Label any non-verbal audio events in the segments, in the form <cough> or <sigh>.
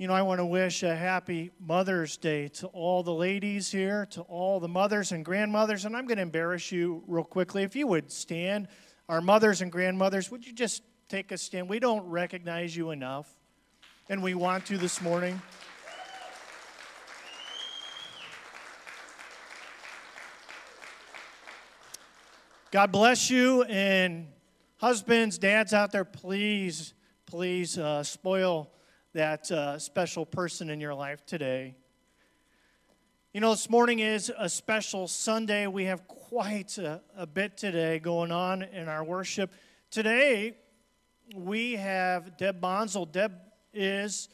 you know, I want to wish a happy Mother's Day to all the ladies here, to all the mothers and grandmothers. And I'm going to embarrass you real quickly. If you would stand, our mothers and grandmothers, would you just take a stand? We don't recognize you enough, and we want to this morning. God bless you, and husbands, dads out there, please, please uh, spoil that uh, special person in your life today. You know, this morning is a special Sunday. We have quite a, a bit today going on in our worship. Today, we have Deb Bonzel. Deb is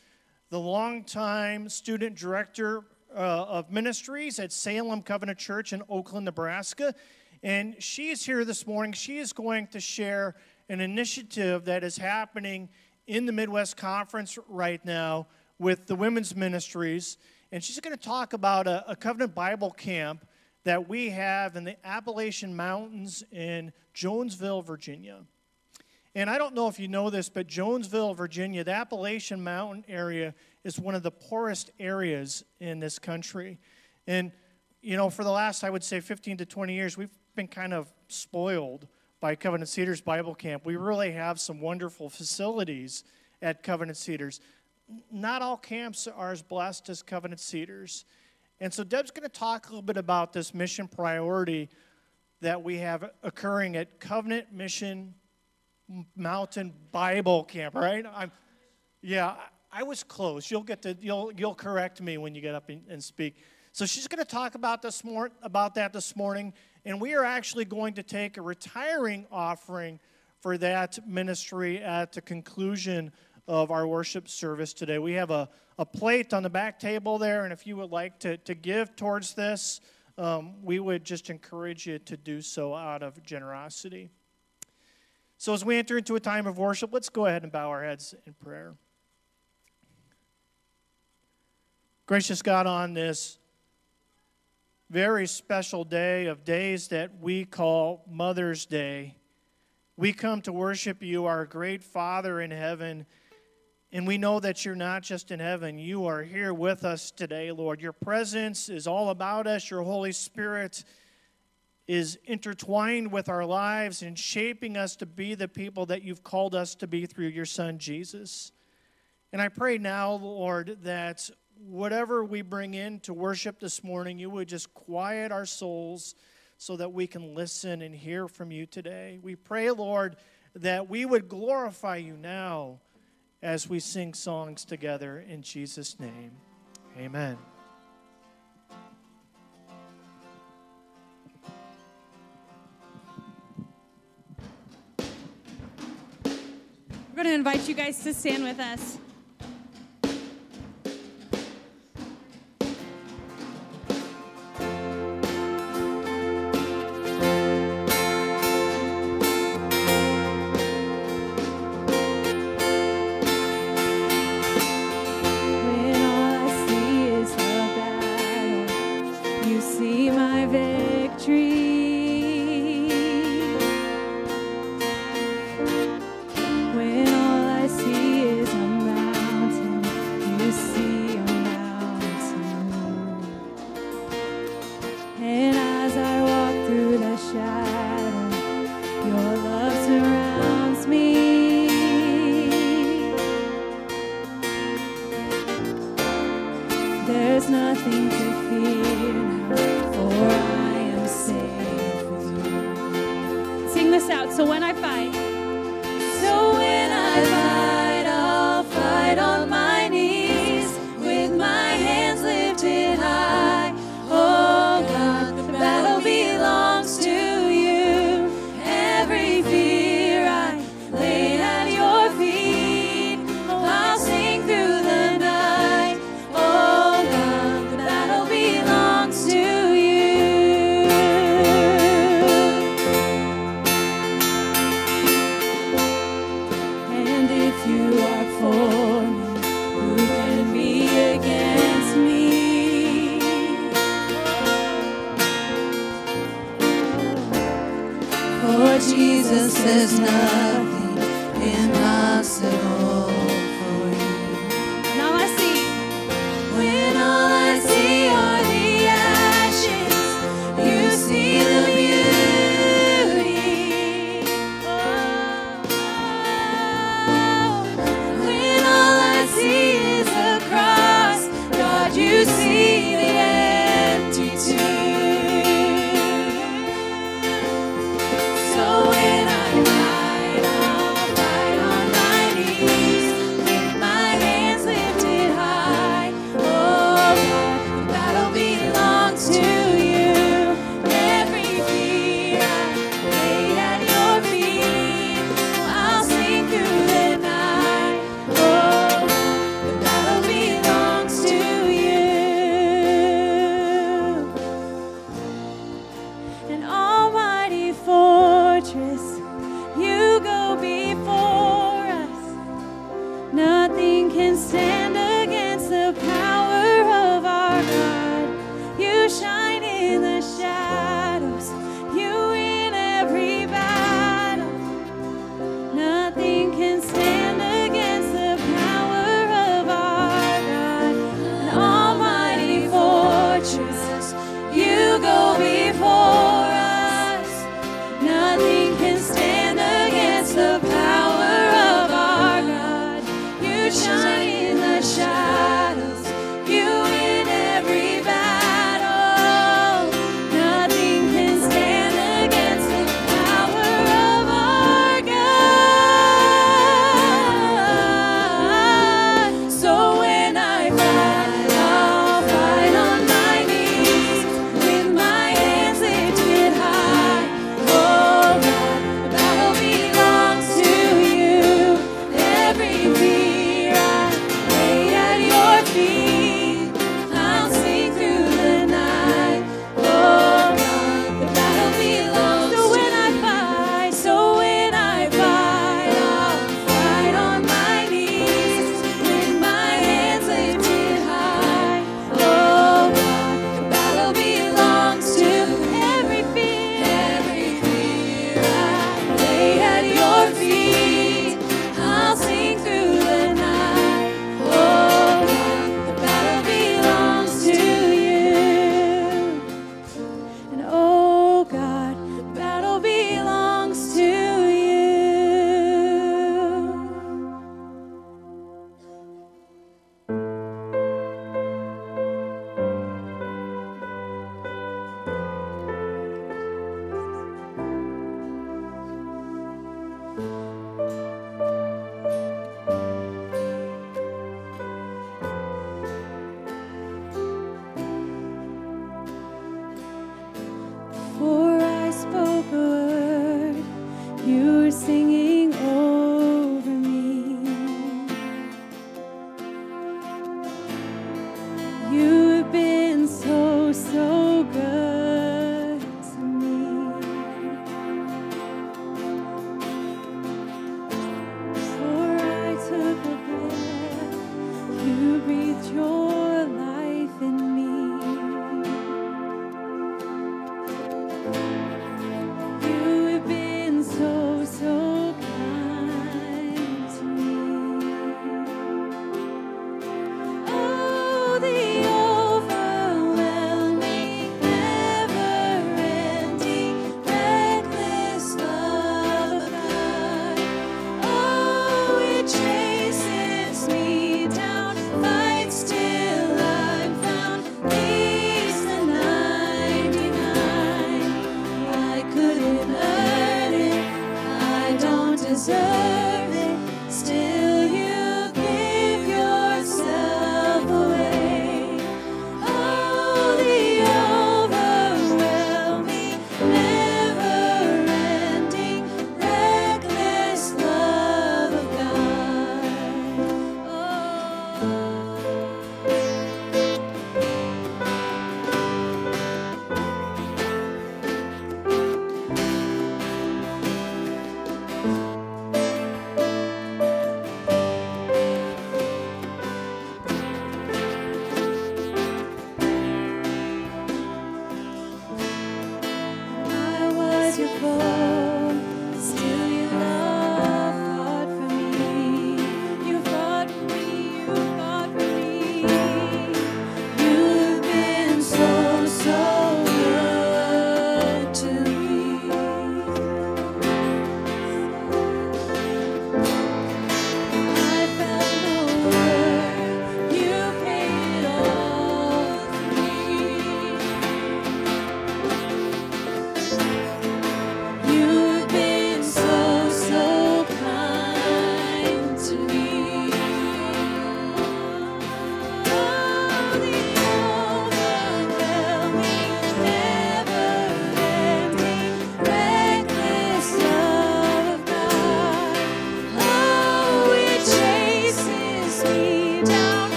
the longtime student director uh, of ministries at Salem Covenant Church in Oakland, Nebraska. And she is here this morning. She is going to share an initiative that is happening in the Midwest Conference right now with the women's ministries, and she's going to talk about a, a, covenant Bible camp that we have in the Appalachian Mountains in Jonesville, Virginia. And I don't know if you know this, but Jonesville, Virginia, the Appalachian Mountain area is one of the poorest areas in this country. And, you know, for the last, I would say, 15 to 20 years, we've been kind of spoiled by Covenant Cedars Bible Camp. We really have some wonderful facilities at Covenant Cedars. Not all camps are as blessed as Covenant Cedars. And so Deb's going to talk a little bit about this mission priority that we have occurring at Covenant Mission Mountain Bible Camp, right? I'm, yeah, I was close. You'll get to you'll you'll correct me when you get up and, and speak. So she's going to talk about this more about that this morning, and we are actually going to take a retiring offering for that ministry at the conclusion of our worship service today. We have a, a plate on the back table there, and if you would like to, to give towards this, um, we would just encourage you to do so out of generosity. So, as we enter into a time of worship, let's go ahead and bow our heads in prayer. Gracious God, on this very special day of days that we call Mother's Day. We come to worship you, our great Father in heaven. And we know that you're not just in heaven, you are here with us today, Lord. Your presence is all about us. Your Holy Spirit is intertwined with our lives and shaping us to be the people that you've called us to be through your Son, Jesus. And I pray now, Lord, that whatever we bring in to worship this morning, you would just quiet our souls so that we can listen and hear from you today. We pray, Lord, that we would glorify you now as we sing songs together in Jesus' name. Amen. We're going to invite you guys to stand with us. can stand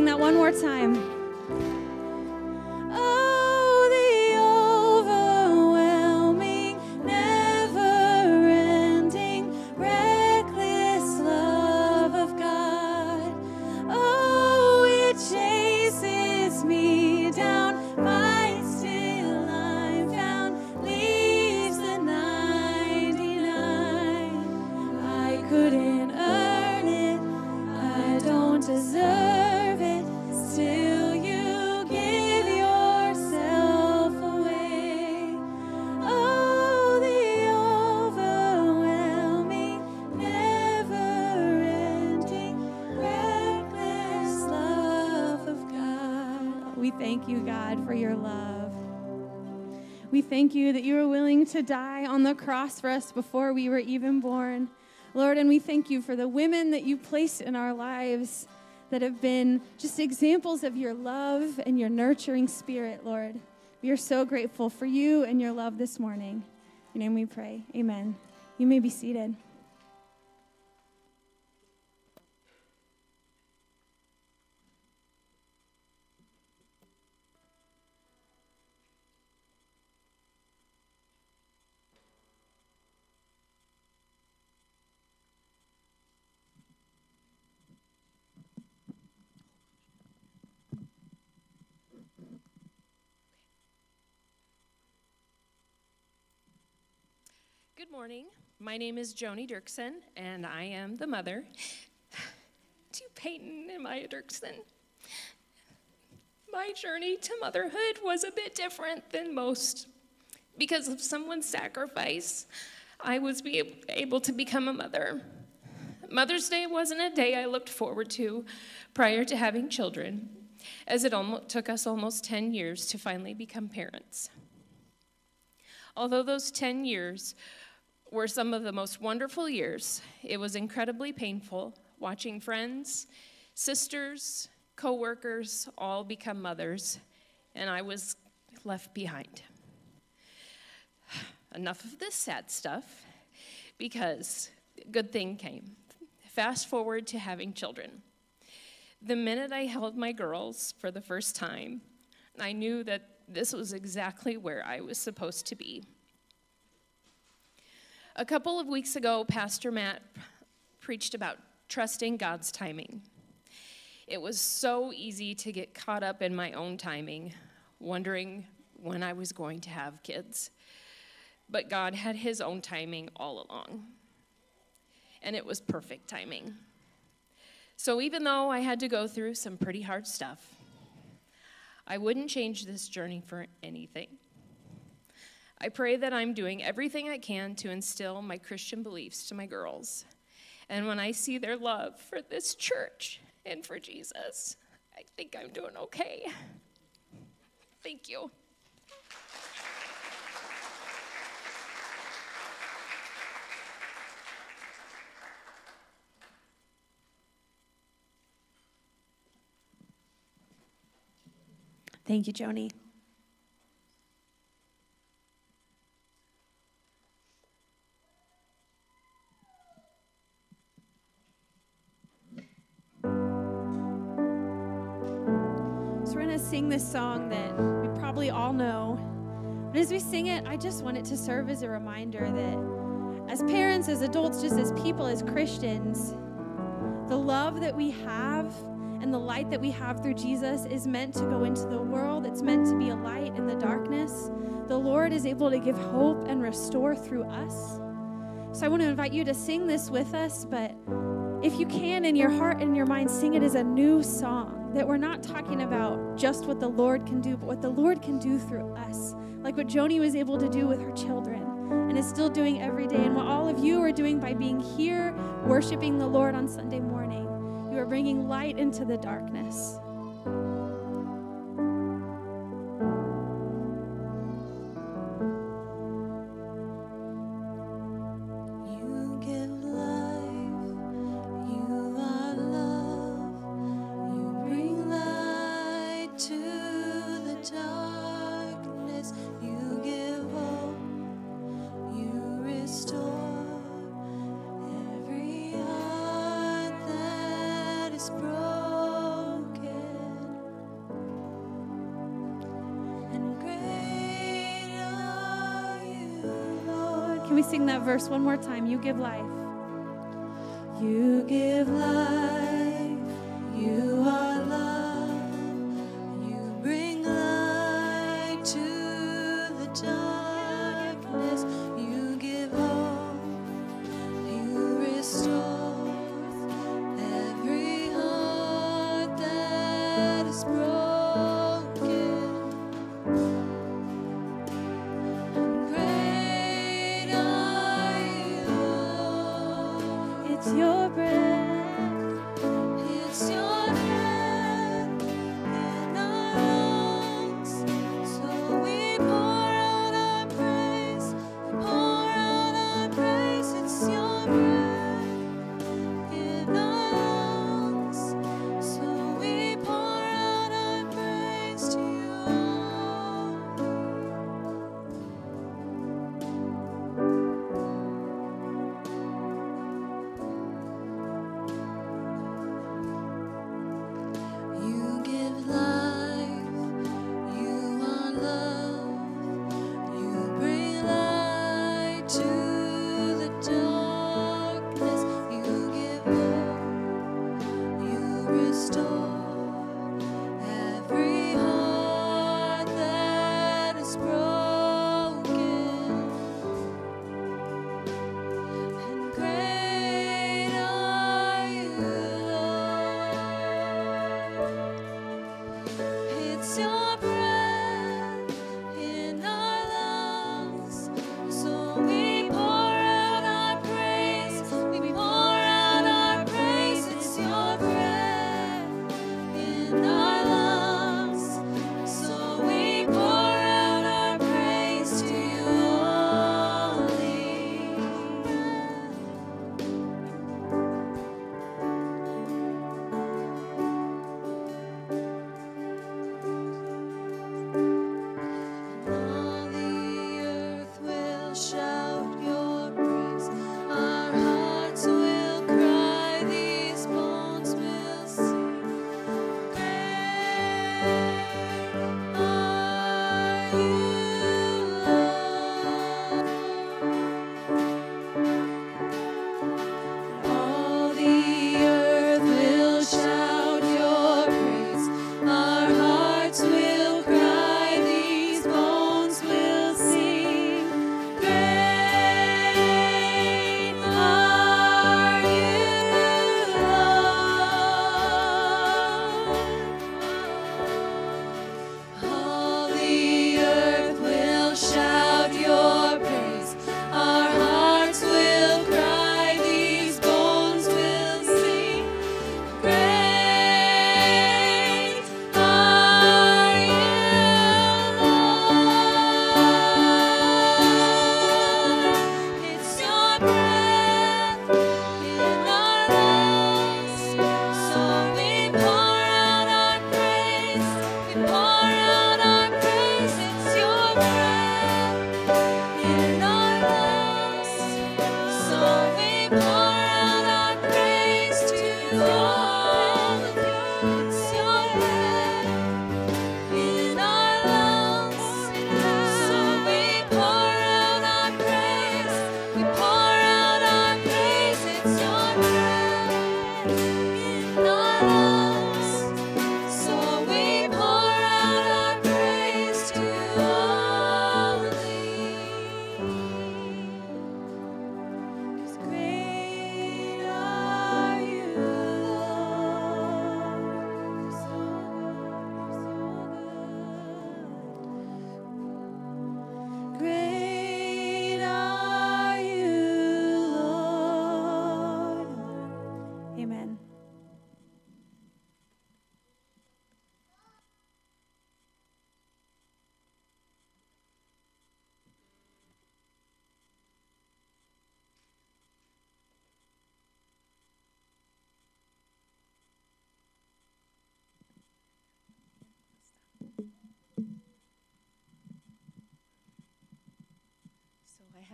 love die on the cross for us before we were even born. Lord, and we thank you for the women that you placed in our lives that have been just examples of your love and your nurturing spirit, Lord. We are so grateful for you and your love this morning. In your name we pray. Amen. You may be seated. Good morning. My name is Joni Dirksen, and I am the mother <sighs> to Peyton and Maya Dirksen. My journey to motherhood was a bit different than most. Because of someone's sacrifice, I was able to become a mother. Mother's Day wasn't a day I looked forward to prior to having children, as it almost, took us almost 10 years to finally become parents. Although those 10 years were some of the most wonderful years. It was incredibly painful watching friends, sisters, coworkers all become mothers, and I was left behind. <sighs> Enough of this sad stuff because good thing came. Fast forward to having children. The minute I held my girls for the first time, I knew that this was exactly where I was supposed to be. A couple of weeks ago, Pastor Matt preached about trusting God's timing. It was so easy to get caught up in my own timing, wondering when I was going to have kids. But God had His own timing all along, and it was perfect timing. So even though I had to go through some pretty hard stuff, I wouldn't change this journey for anything. I pray that I'm doing everything I can to instill my Christian beliefs to my girls. And when I see their love for this church and for Jesus, I think I'm doing okay. Thank you. Thank you, Joni. This song that we probably all know. But as we sing it, I just want it to serve as a reminder that as parents, as adults, just as people, as Christians, the love that we have and the light that we have through Jesus is meant to go into the world. It's meant to be a light in the darkness. The Lord is able to give hope and restore through us. So I want to invite you to sing this with us, but if you can, in your heart and your mind, sing it as a new song that we're not talking about just what the Lord can do, but what the Lord can do through us. Like what Joni was able to do with her children and is still doing every day, and what all of you are doing by being here worshiping the Lord on Sunday morning. You are bringing light into the darkness. Verse one more time. You give life. You give life.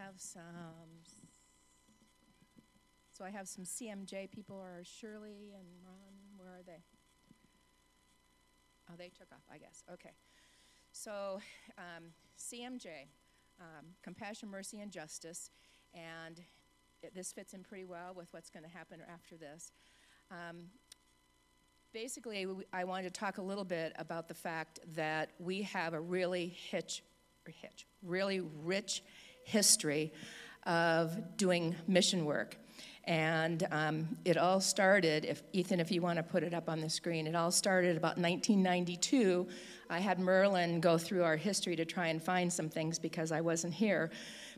Have some, so I have some CMJ people, or Shirley and Ron, where are they? Oh, they took off, I guess. Okay. So, um, CMJ, um, Compassion, Mercy, and Justice, and it, this fits in pretty well with what's going to happen after this. Um, basically, I wanted to talk a little bit about the fact that we have a really hitch, hitch, really rich history of doing mission work. And um, it all started, if Ethan, if you want to put it up on the screen, it all started about 1992. I had Merlin go through our history to try and find some things because I wasn't here.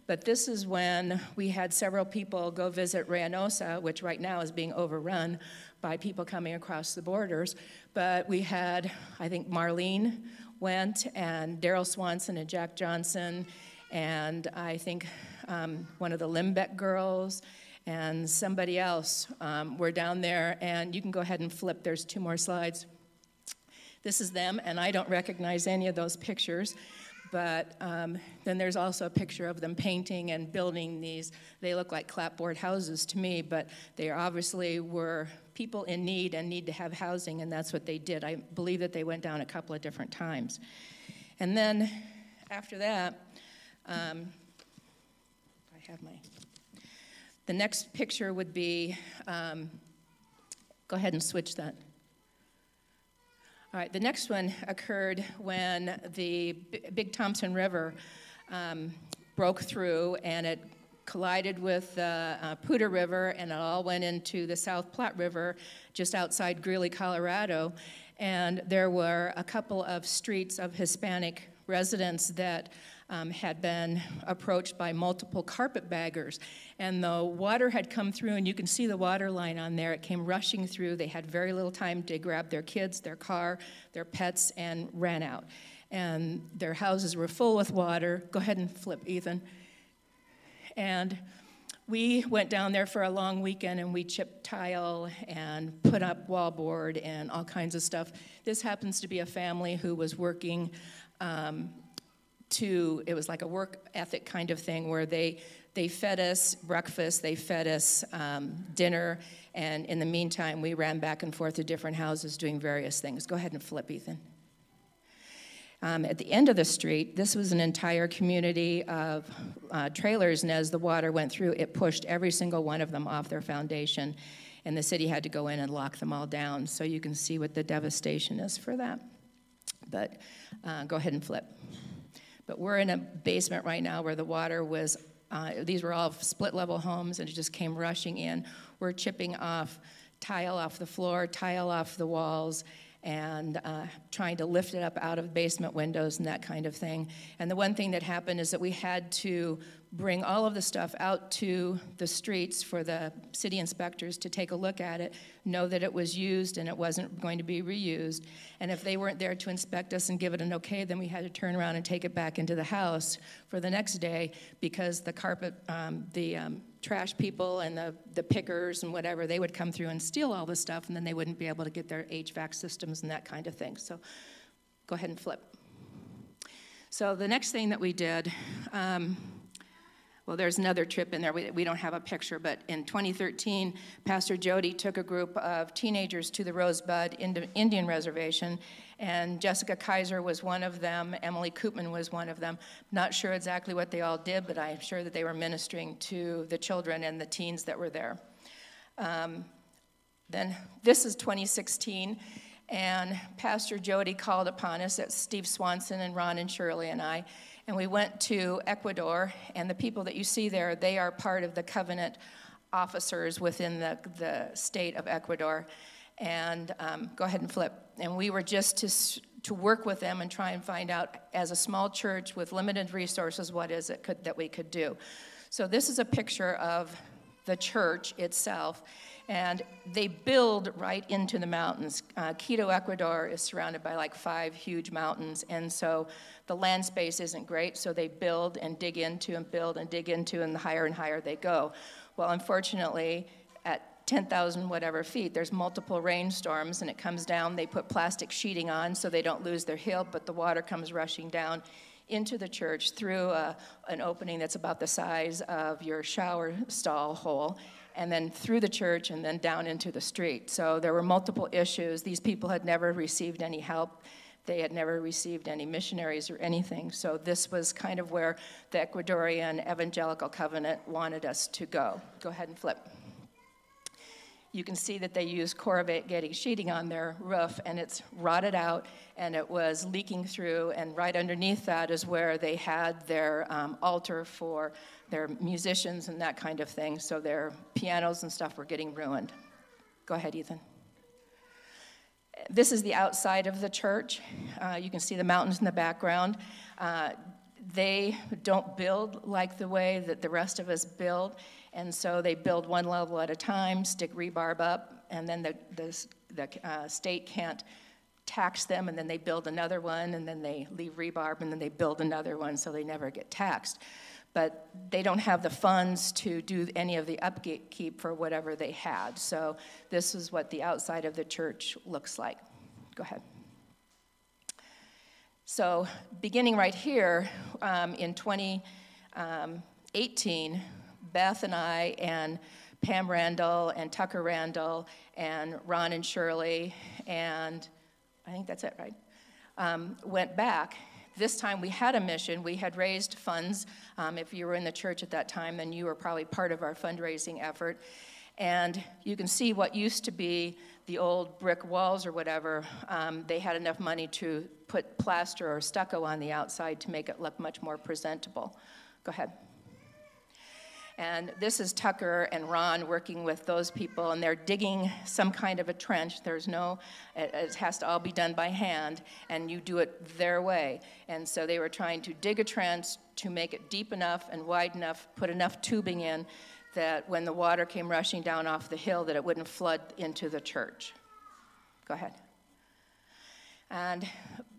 But this is when we had several people go visit Reynosa, which right now is being overrun by people coming across the borders. But we had, I think Marlene went, and Daryl Swanson and Jack Johnson and I think um, one of the Limbeck girls and somebody else um, were down there, and you can go ahead and flip. There's two more slides. This is them, and I don't recognize any of those pictures. But um, then there's also a picture of them painting and building these. They look like clapboard houses to me, but they obviously were people in need and need to have housing, and that's what they did. I believe that they went down a couple of different times. And then after that, um, I have my. The next picture would be, um, go ahead and switch that. All right, the next one occurred when the Big Thompson River um, broke through and it collided with the uh, Poudre River and it all went into the South Platte River just outside Greeley, Colorado. And there were a couple of streets of Hispanic residents that um, had been approached by multiple carpetbaggers. And the water had come through, and you can see the water line on there. It came rushing through. They had very little time to grab their kids, their car, their pets, and ran out. And their houses were full with water. Go ahead and flip, Ethan. And we went down there for a long weekend and we chipped tile and put up wallboard and all kinds of stuff. This happens to be a family who was working um, to it was like a work ethic kind of thing where they they fed us breakfast they fed us um, dinner and in the meantime we ran back and forth to different houses doing various things. Go ahead and flip ethan. Um, at the end of the street this was an entire community of uh, trailers and as the water went through it pushed every single one of them off their foundation and the city had to go in and lock them all down. So you can see what the devastation is for that. But uh, go ahead and flip but we're in a basement right now where the water was, uh, these were all split level homes and it just came rushing in. We're chipping off tile off the floor, tile off the walls, and uh, trying to lift it up out of basement windows and that kind of thing. And the one thing that happened is that we had to bring all of the stuff out to the streets for the city inspectors to take a look at it, know that it was used and it wasn't going to be reused. And if they weren't there to inspect us and give it an okay, then we had to turn around and take it back into the house for the next day because the carpet, um, the um, trash people and the, the pickers and whatever, they would come through and steal all the stuff and then they wouldn't be able to get their HVAC systems and that kind of thing. So go ahead and flip. So the next thing that we did, um, well, there's another trip in there. We, we don't have a picture, but in 2013, Pastor Jody took a group of teenagers to the Rosebud Indian Reservation, and Jessica Kaiser was one of them. Emily Koopman was one of them. Not sure exactly what they all did, but I'm sure that they were ministering to the children and the teens that were there. Um, then this is 2016, and Pastor Jody called upon us, that's Steve Swanson and Ron and Shirley and I, and we went to Ecuador, and the people that you see there, they are part of the covenant officers within the, the state of Ecuador. And um, go ahead and flip. And we were just to, to work with them and try and find out, as a small church with limited resources, what is it could, that we could do. So this is a picture of the church itself and they build right into the mountains. Uh, Quito, Ecuador is surrounded by like five huge mountains, and so the land space isn't great, so they build and dig into and build and dig into, and the higher and higher they go. Well, unfortunately, at 10,000 whatever feet, there's multiple rainstorms, and it comes down. They put plastic sheeting on so they don't lose their hill, but the water comes rushing down into the church through a, uh, an opening that's about the size of your shower stall hole and then through the church and then down into the street. So there were multiple issues. These people had never received any help. They had never received any missionaries or anything. So this was kind of where the Ecuadorian Evangelical Covenant wanted us to go. Go ahead and flip you can see that they used corrugated sheeting on their roof and it's rotted out and it was leaking through and right underneath that is where they had their um, altar for their musicians and that kind of thing so their pianos and stuff were getting ruined. Go ahead ethan. This is the outside of the church. Uh, you can see the mountains in the background. Uh, they don't build like the way that the rest of us build and so they build one level at a time, stick rebarb up, and then the, the, the uh, state can't tax them, and then they build another one, and then they leave rebarb, and then they build another one, so they never get taxed. But they don't have the funds to do any of the upkeep for whatever they had. So this is what the outside of the church looks like. Go ahead. So, beginning right here um, in 2018, um, Beth and I and Pam Randall and Tucker Randall and Ron and Shirley and I think that's it, right? Um, went back. This time we had a mission. We had raised funds. Um, if you were in the church at that time, then you were probably part of our fundraising effort. And you can see what used to be the old brick walls or whatever. Um, they had enough money to put plaster or stucco on the outside to make it look much more presentable. Go ahead. And this is Tucker and Ron working with those people, and they're digging some kind of a trench. There's no, it, has to all be done by hand, and you do it their way. And so they were trying to dig a trench to make it deep enough and wide enough, put enough tubing in that when the water came rushing down off the hill, that it wouldn't flood into the church. Go ahead. And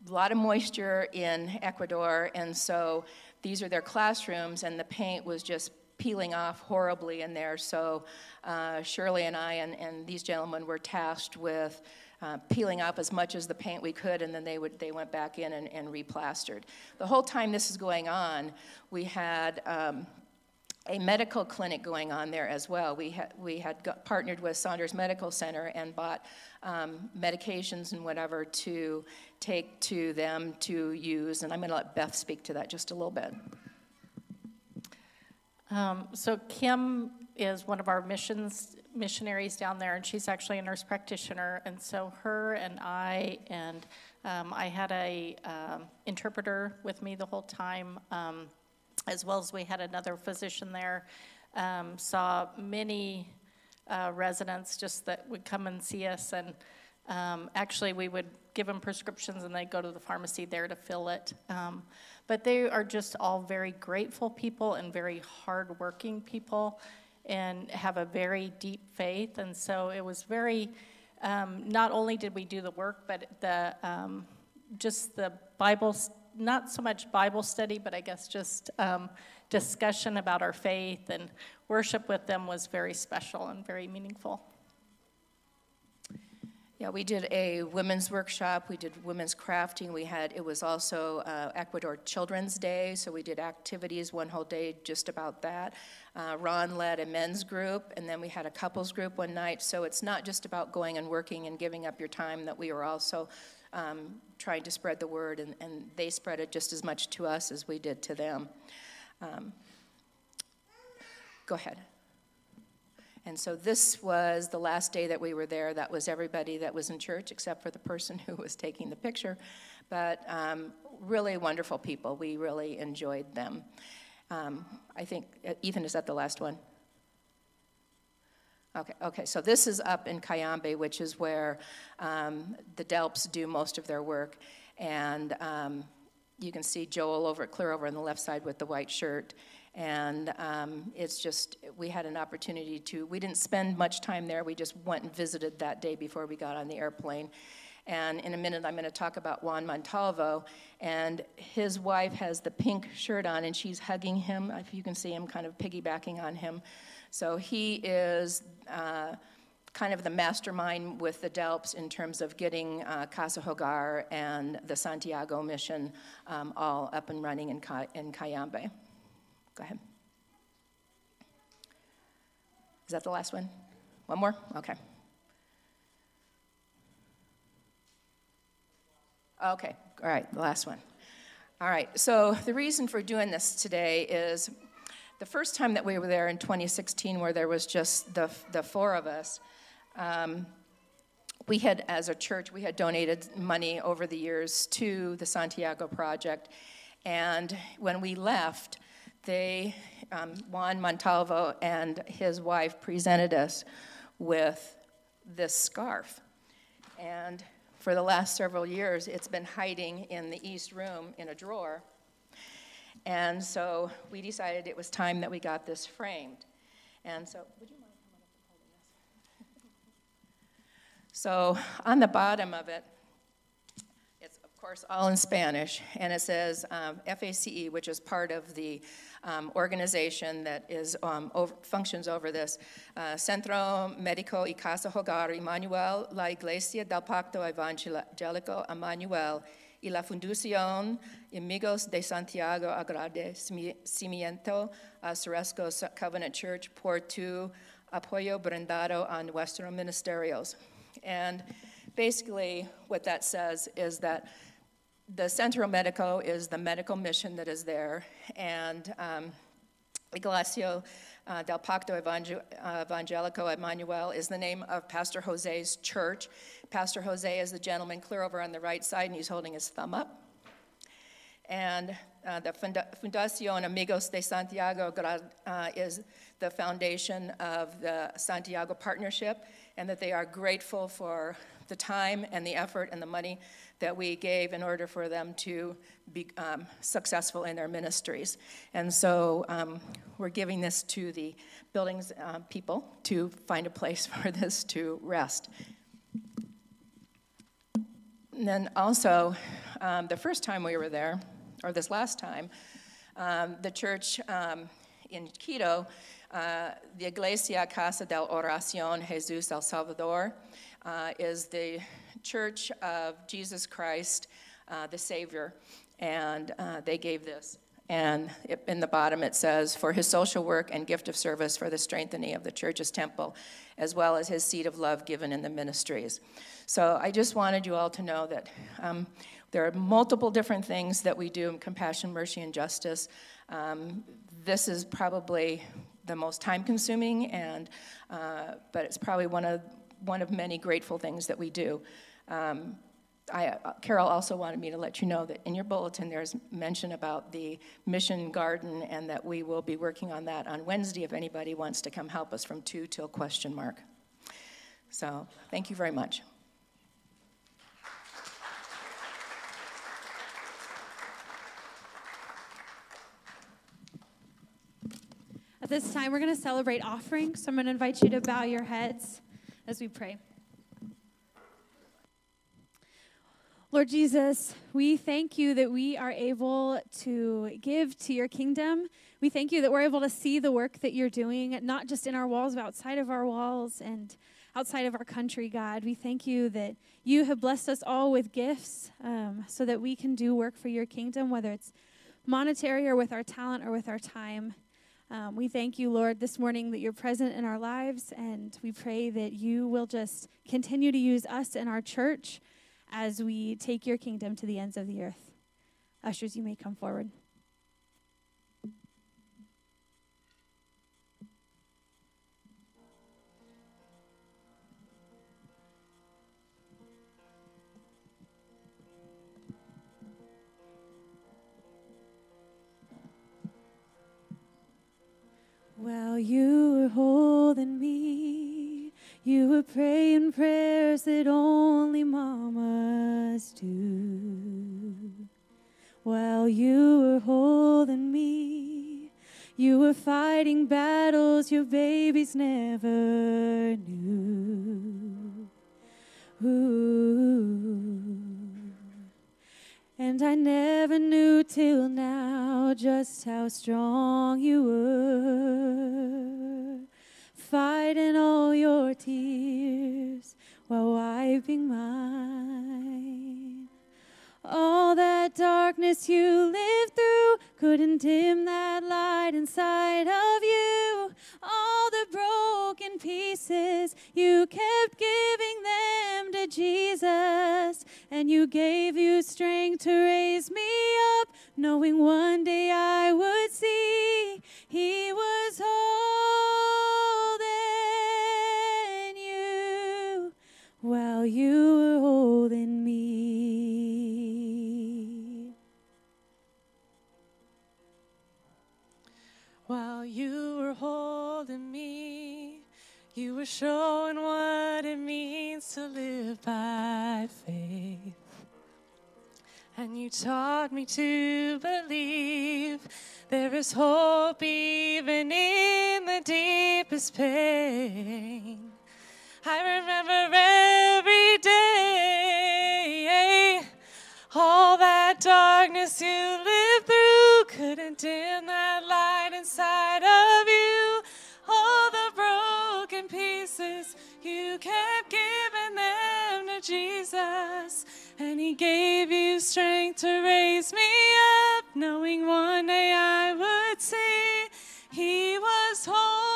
a lot of moisture in Ecuador, and so these are their classrooms, and the paint was just peeling off horribly in there. So uh, Shirley and I and, and these gentlemen were tasked with uh, peeling off as much as the paint we could, and then they, would, they went back in and, and replastered. The whole time this is going on, we had um, a medical clinic going on there as well. We, ha- we had got, partnered with Saunders Medical Center and bought um, medications and whatever to take to them to use, and I'm going to let Beth speak to that just a little bit. Um, so Kim is one of our missions missionaries down there, and she's actually a nurse practitioner. And so her and I and um, I had a um, interpreter with me the whole time, um, as well as we had another physician there. Um, saw many uh, residents just that would come and see us, and actually we would give them prescriptions, and they'd go to the pharmacy there to fill it. But they are just all very grateful people and very hardworking people and have a very deep faith. And so it was very, um, not only did we do the work, but the um, just the Bible, not so much Bible study, but I guess just um, discussion about our faith and worship with them was very special and very meaningful. Yeah, we did a women's workshop. We did women's crafting. We had it was also uh, Ecuador Children's Day, so we did activities one whole day just about that. Uh, Ron led a men's group, and then we had a couples group one night. So it's not just about going and working and giving up your time. That we were also um, trying to spread the word, and, and, they spread it just as much to us as we did to them. Um, go ahead. And so this was the last day that we were there. That was everybody that was in church except for the person <laughs> who was taking the picture. But um, really wonderful people. We really enjoyed them. Um, I think, uh, Ethan, is that the last one? Okay, okay, so this is up in Cayambe, which is where um, the Delps do most of their work. And um, you can see Joel over, clear over on the left side with the white shirt. And um, it's just, we had an opportunity to, we didn't spend much time there. We just went and visited that day before we got on the airplane. And in a minute, I'm going to talk about Juan Montalvo. And his wife has the pink shirt on, and she's hugging him. If you can see him kind of piggybacking on him. So he is uh, kind of the mastermind with the Delps in terms of getting uh, Casa Hogar and the Santiago mission um, all up and running in, in Cayambe. Go ahead. Is that the last one? One more? Okay. Okay, all right, the last one. All right, so the reason for doing this today is the first time that we were there in 2016, where there was just the, the four of us, um, we had, as a church, we had donated money over the years to the Santiago Project. And when we left, they, um, Juan Montalvo and his wife presented us with this scarf. And for the last several years, it's been hiding in the East Room in a drawer. And so we decided it was time that we got this framed. And so, would you mind coming up and holding this? <laughs> so on the bottom of it, course, all in Spanish, and it says um, FACE, which is part of the um, organization that is um, over, functions over this uh, Centro Médico y Casa Hogar Emmanuel, la Iglesia del Pacto Evangélico Emmanuel y la Fundación Amigos de Santiago Agradecimiento a Ceresco Covenant Church por tu apoyo brindado a nuestros ministerios. And basically, what that says is that the Centro Medico is the medical mission that is there, and um, uh, del Pacto Evangel- Evangelico Emmanuel is the name of Pastor Jose's church. Pastor Jose is the gentleman clear over on the right side, and he's holding his thumb up. And uh, the Fundación Amigos de Santiago uh, is the foundation of the Santiago Partnership, and that they are grateful for the time and the effort and the money that we gave in order for them to be um, successful in their ministries. And so um, we're giving this to the buildings uh, people to find a place <laughs> for this to rest. And then also, um, the first time we were there, or this last time, um, the church um, in Quito, uh, the Iglesia Casa del Oración Jesus El Salvador, uh, is the Church of Jesus Christ, uh, the Savior, and uh, they gave this. And it, in the bottom it says, for his social work and gift of service for the strengthening of the church's temple, as well as his seed of love given in the ministries. So I just wanted you all to know that um, there are multiple different things that we do in compassion, mercy, and justice. Um, this is probably the most time consuming, and, uh, but it's probably one of one of many grateful things that we do. Um, I, uh, Carol also wanted me to let you know that in your bulletin there's mention about the mission garden and that we will be working on that on Wednesday if anybody wants to come help us from 2 till question mark. So thank you very much. At this time, we're going to celebrate offering, so I'm going to invite you to bow your heads as we pray. Lord Jesus, we thank you that we are able to give to your kingdom. We thank you that we're able to see the work that you're doing, not just in our walls, but outside of our walls. And outside of our country, God. We thank you that you have blessed us all with gifts um, so that we can do work for your kingdom, whether it's monetary or with our talent or with our time. Um, we thank you, Lord, this morning that you're present in our lives, and we pray that you will just continue to use us in our church as we take your kingdom to the ends of the earth. Ushers, you may come forward. While you were holding me, you were praying prayers that only mamas do. While you were holding me, you were fighting battles your babies never knew. Ooh. And I never knew till now just how strong you were, fighting all your tears while wiping mine. All that darkness you lived through couldn't dim that light inside of you. All the broken pieces, you kept giving them to Jesus. And you gave you strength to raise me up, knowing one day I would see He was holding you while you were holding me. While you were holding me, you were showing what it means to live by faith. And you taught me to believe there is hope even in the deepest pain. I remember every day all that darkness you lived through couldn't dim that light inside of you. All the broken pieces, you kept giving them to Jesus. And He gave you strength to raise me up, knowing one day I would see He was holding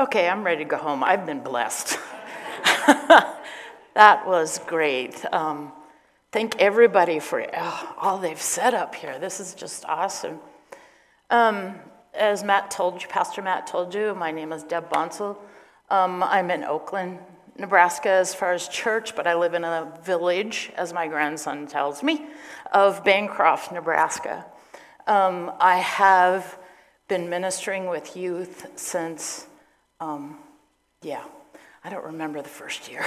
Okay, I'm ready to go home. I've been blessed. <laughs> that was great. Um, thank everybody for oh, all they've said up here. This is just awesome. Um, as Matt told you, Pastor Matt told you, my name is Deb Bonsall. Um, I'm in Oakland, Nebraska, as far as church, but I live in a village, as my grandson tells me, of Bancroft, Nebraska. Um, I have been ministering with youth since um, yeah, I don't remember the first year.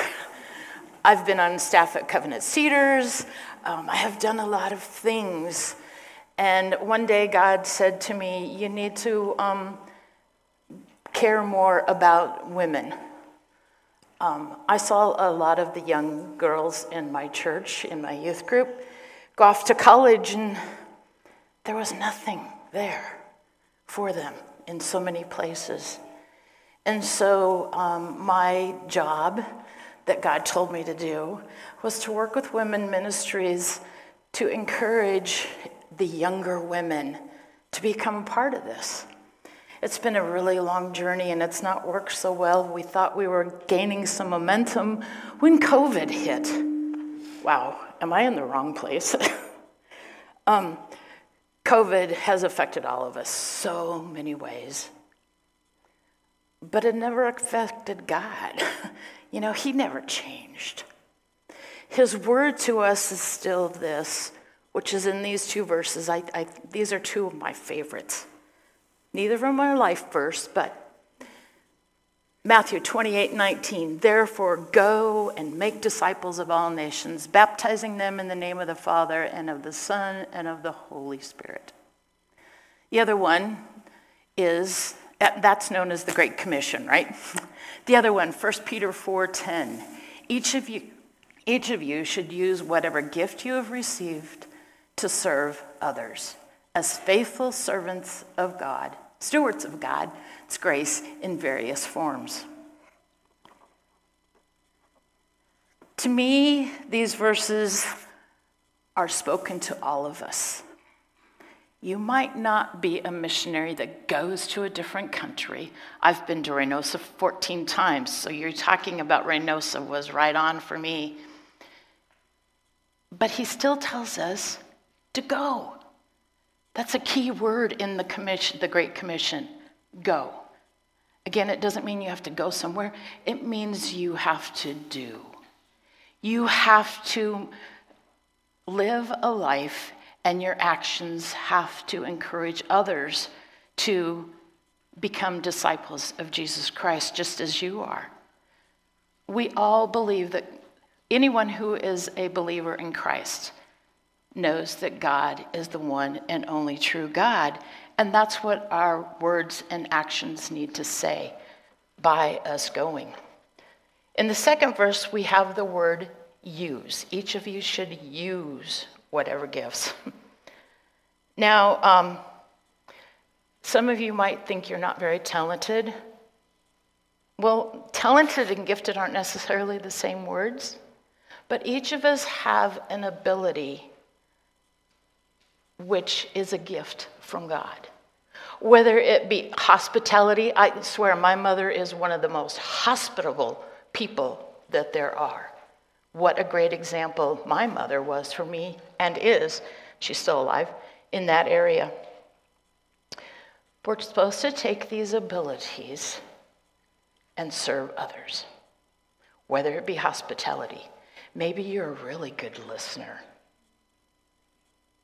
<laughs> I've been on staff at Covenant Cedars. Um, I have done a lot of things. And one day God said to me, You need to um, care more about women. Um, I saw a lot of the young girls in my church, in my youth group, go off to college, and there was nothing there for them in so many places. And so, um, my job that God told me to do was to work with women ministries to encourage the younger women to become part of this. It's been a really long journey and it's not worked so well. We thought we were gaining some momentum when COVID hit. Wow, am I in the wrong place? <laughs> um, COVID has affected all of us so many ways, but it never affected God. <laughs> you know, He never changed. His word to us is still this, which is in these two verses. I, I, these are two of my favorites. Neither of them are life verse, but Matthew 28 19. Therefore, go and make disciples of all nations, baptizing them in the name of the Father and of the Son and of the Holy Spirit. The other one is that's known as the Great Commission, right? The other one, 1 Peter 4:10. Each of you each of you should use whatever gift you have received to serve others as faithful servants of God stewards of God's grace in various forms. To me, these verses are spoken to all of us. You might not be a missionary that goes to a different country. I've been to Reynosa 14 times, so you're talking about Reynosa was right on for me. But he still tells us to go. That's a key word in the commission, the Great Commission go. Again, it doesn't mean you have to go somewhere, it means you have to do. You have to live a life, and your actions have to encourage others to become disciples of Jesus Christ, just as you are. We all believe that anyone who is a believer in Christ knows that God is the one and only true God. And that's what our words and actions need to say by us going. In the second verse, we have the word use. Each of you should use whatever gifts. <laughs> now, um, some of you might think you're not very talented. Well, talented and gifted aren't necessarily the same words, but each of us have an ability which is a gift from God. Whether it be hospitality, I swear my mother is one of the most hospitable people that there are. What a great example my mother was for me and is, she's still alive, in that area. We're supposed to take these abilities and serve others, whether it be hospitality. Maybe you're a really good listener.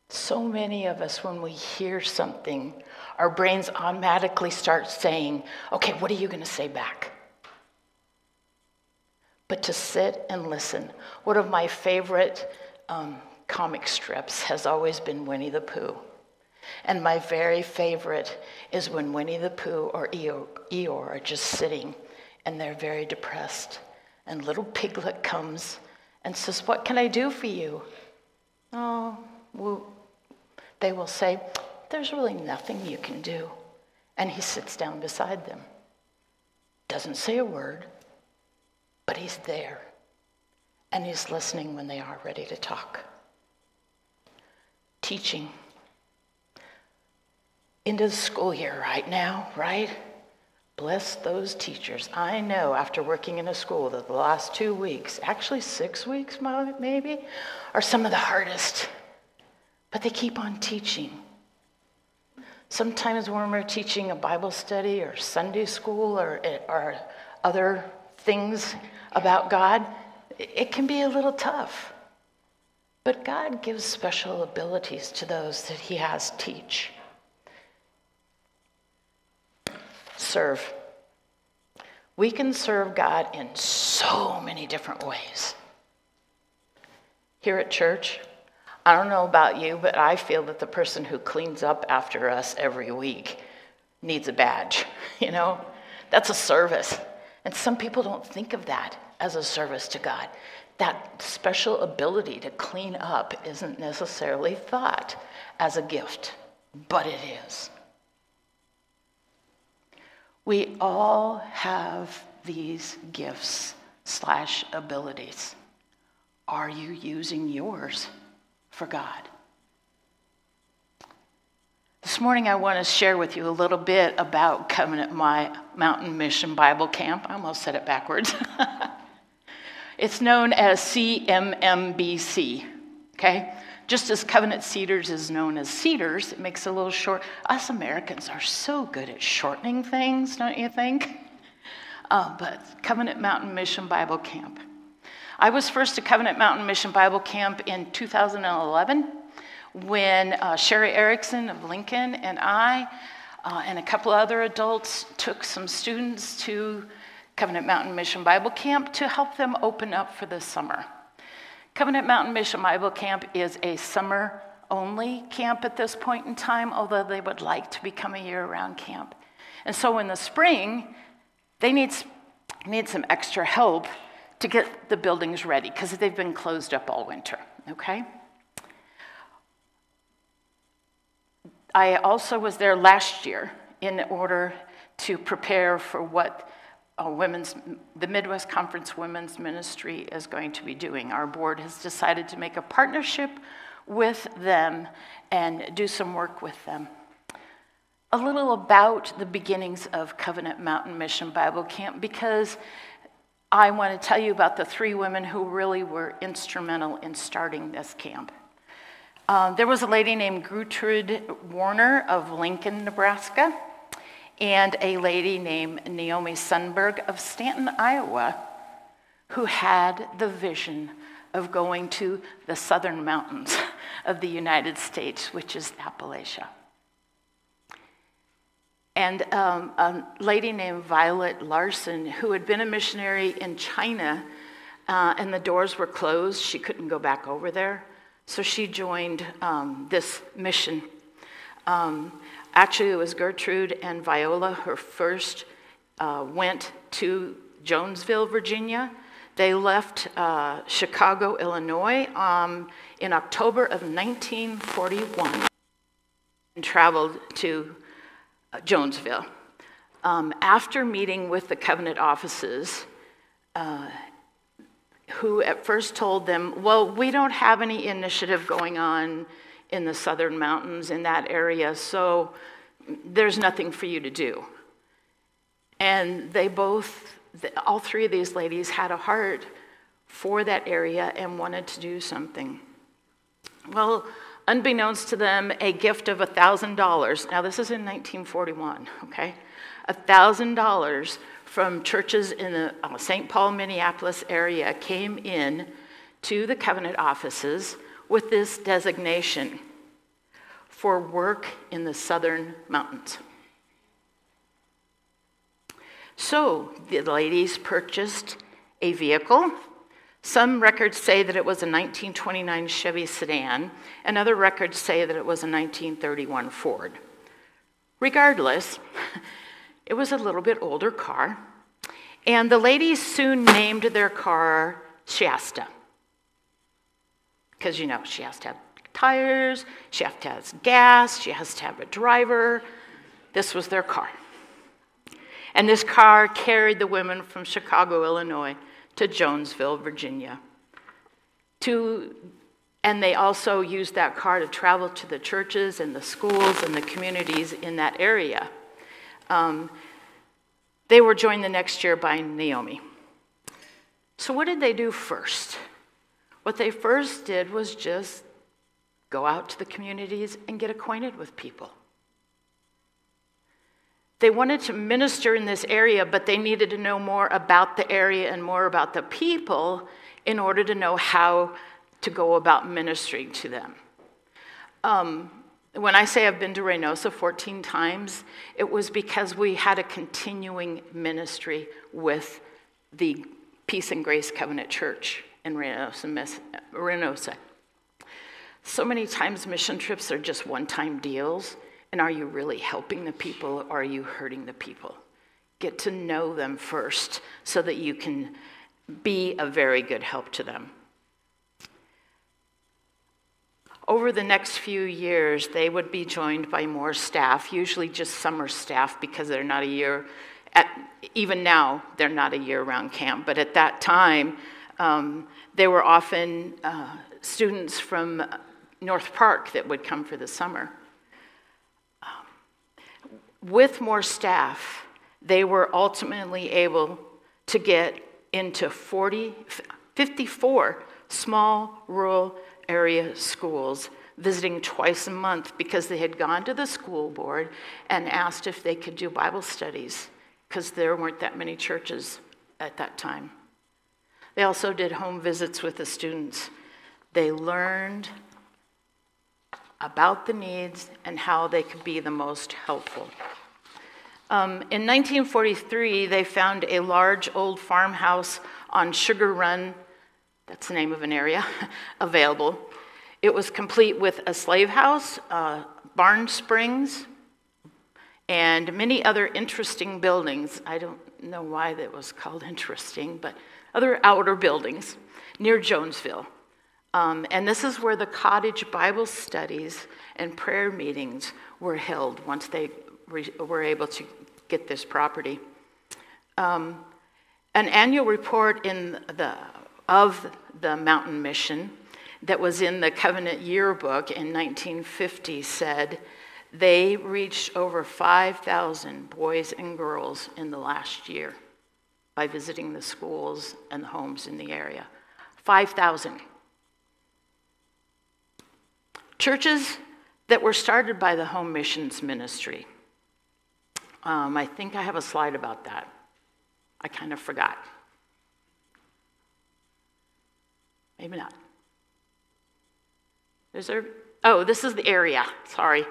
So many of us, when we hear something, our brains automatically start saying, okay, what are you going to say back? But to sit and listen. One of my favorite um, comic strips has always been Winnie the Pooh. And my very favorite is when Winnie the Pooh or Eeyore, are just sitting and they're very depressed. And little piglet comes and says, What can I do for you? Oh, well, they will say, There's really nothing you can do. And he sits down beside them. Doesn't say a word, but he's there. And he's listening when they are ready to talk. Teaching. Into the school year right now, right? Bless those teachers. I know after working in a school that the last two weeks, actually six weeks maybe, are some of the hardest but they keep on teaching. Sometimes when we're teaching a Bible study or Sunday school or, or other things about God, it can be a little tough. But God gives special abilities to those that He has teach. Serve. We can serve God in so many different ways. Here at church, I don't know about you, but I feel that the person who cleans up after us every week needs a badge, <laughs> you know? That's a service. And some people don't think of that as a service to God. That special ability to clean up isn't necessarily thought as a gift, but it is. We all have these gifts slash abilities. Are you using yours for God? This morning, I want to share with you a little bit about Covenant My Mountain Mission Bible Camp. I almost said it backwards. <laughs> it's known as CMMBC, okay? Just as Covenant Cedars is known as Cedars, it makes a little short. Us Americans are so good at shortening things, don't you think? <laughs> Uh, but Covenant Mountain Mission Bible Camp. I was first to Covenant Mountain Mission Bible Camp in 2011 when uh, Sherry Erickson of Lincoln and I uh, and a couple other adults took some students to Covenant Mountain Mission Bible Camp to help them open up for the summer. Covenant Mountain Mission Bible Camp is a summer only camp at this point in time, although they would like to become a year round camp. And so in the spring, they need, need some extra help to get the buildings ready because they've been closed up all winter, okay? I also was there last year in order to prepare for what women's, the Midwest Conference Women's Ministry is going to be doing. Our board has decided to make a partnership with them and do some work with them. A little about the beginnings of Covenant Mountain Mission Bible Camp because I want to tell you about the three women who really were instrumental in starting this camp. Um, there was a lady named Gertrude Warner of Lincoln, Nebraska, and a lady named Naomi Sunberg of Stanton, Iowa, who had the vision of going to the southern mountains of the United States, which is Appalachia. And um, a lady named Violet Larson, who had been a missionary in China, uh, and the doors were closed, she couldn't go back over there. So she joined um, this mission. Um, actually, it was Gertrude and Viola who first uh, went to Jonesville, Virginia. They left uh, Chicago, Illinois um, in October of 1941 and traveled to uh, Jonesville. Um, after meeting with the covenant offices, uh, who at first told them, Well, we don't have any initiative going on in the southern mountains in that area, so there's nothing for you to do. And they both, all three of these ladies, had a heart for that area and wanted to do something. Well, unbeknownst to them, a gift of $1,000. Now, this is in 1941, okay? $1,000 from churches in the uh, St. Paul, Minneapolis area came in to the covenant offices with this designation for work in the southern mountains. So the ladies purchased a vehicle. Some records say that it was a 1929 Chevy sedan, and other records say that it was a 1931 Ford. Regardless, <laughs> It was a little bit older car. And the ladies soon named their car Shasta. Because, you know, she has to have tires, she has to have gas, she has to have a driver. This was their car. And this car carried the women from Chicago, Illinois to Jonesville, Virginia. To, and they also used that car to travel to the churches and the schools and the communities in that area. Um, they were joined the next year by Naomi. So, what did they do first? What they first did was just go out to the communities and get acquainted with people. They wanted to minister in this area, but they needed to know more about the area and more about the people in order to know how to go about ministering to them. Um, when I say I've been to Reynosa 14 times, it was because we had a continuing ministry with the Peace and Grace Covenant Church in Reynosa. Reynosa. So many times mission trips are just one time deals. And are you really helping the people or are you hurting the people? Get to know them first so that you can be a very good help to them. Over the next few years, they would be joined by more staff, usually just summer staff because they're not a year, at, even now, they're not a year round camp. But at that time, um, they were often uh, students from North Park that would come for the summer. Um, with more staff, they were ultimately able to get into 40, 54 small rural area schools visiting twice a month because they had gone to the school board and asked if they could do Bible studies because there weren't that many churches at that time. They also did home visits with the students. They learned about the needs and how they could be the most helpful. Um, in 1943, they found a large old farmhouse on Sugar Run that's the name of an area, <laughs> available. It was complete with a slave house, uh, barn springs, and many other interesting buildings. I don't know why that was called <laughs> interesting, but other outer buildings near Jonesville. Um, and this is where the cottage Bible studies and prayer meetings were held once they re- were able to get this property. Um, an annual report in the of the mountain mission that was in the Covenant Yearbook in 1950 said they reached over 5,000 boys and girls in the last year by visiting the schools and the homes in the area. 5,000. Churches that were started by the Home Missions Ministry. Um, I think I have a slide about that. I kind of forgot. Maybe not. Is there? Oh, this is the area. Sorry.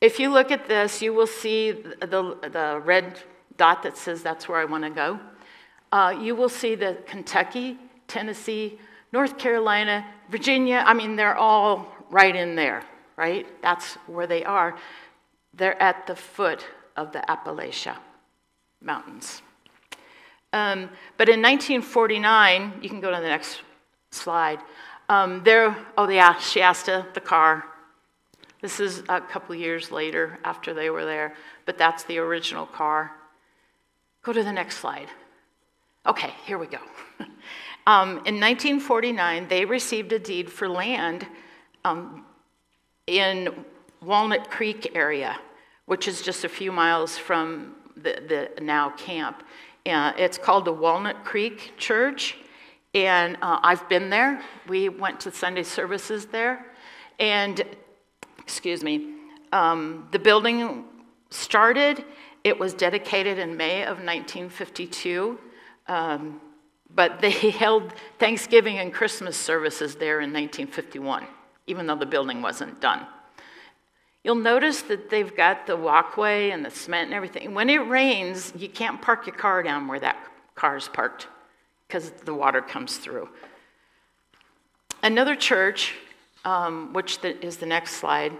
If you look at this, you will see the, the red dot that says that's where I want to go. Uh, you will see that Kentucky, Tennessee, North Carolina, Virginia, I mean, they're all right in there, right? That's where they are. They're at the foot of the Appalachia Mountains. Um, but in 1949, you can go to the next slide. Um, there, oh yeah, Shasta, the car. This is a couple years later after they were there, but that's the original car. Go to the next slide. Okay, here we go. <laughs> um, in 1949, they received a deed for land um, in Walnut Creek area, which is just a few miles from the, the now camp. Uh, it's called the Walnut Creek Church, and uh, I've been there. We went to Sunday services there, and excuse me, um, the building started. It was dedicated in May of 1952, um, but <laughs> they held Thanksgiving and Christmas services there in 1951, even though the building wasn't done. You'll notice that they've got the walkway and the cement and everything. When it rains, you can't park your car down where that car is parked because the water comes through. Another church, um, which the, is the next slide,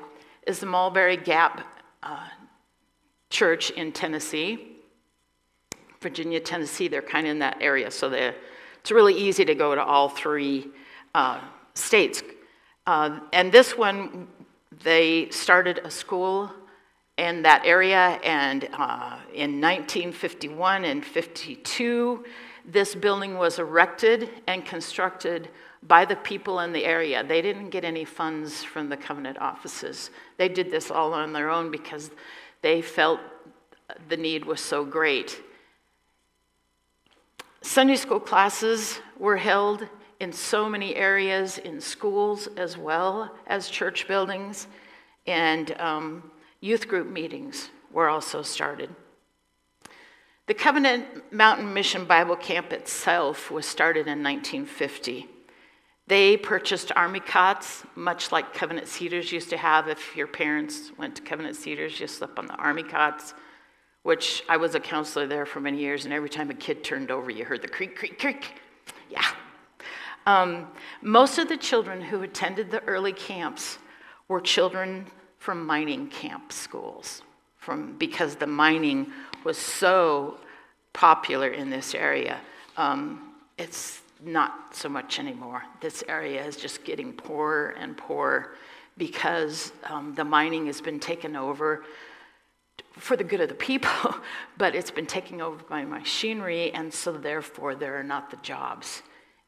is the Mulberry Gap uh, Church in Tennessee. Virginia, Tennessee, they're kind of in that area, so it's really easy to go to all three uh, states. Uh, and this one they started a school in that area, and uh, in 1951 and 52, this building was erected and constructed by the people in the area. They didn't get any funds from the covenant offices. They did this all on their own because they felt the need was so great. Sunday school classes were held in so many areas, in schools as well as church buildings, and um, youth group meetings were also started. The Covenant Mountain Mission Bible Camp itself was started in 1950. They purchased army cots, much like Covenant Cedars used to have. If your parents went to Covenant Cedars, you slept on the army cots, which I was a counselor there for many years, and every time a kid turned over, you heard the creak, creak, creak. Yeah. Um, most of the children who attended the early camps were children from mining camp schools, from, because the mining was so popular in this area. Um, it's not so much anymore. This area is just getting poorer and poorer because um, the mining has been taken over for the good of the people, <laughs> but it's been taken over by machinery, and so therefore there are not the jobs.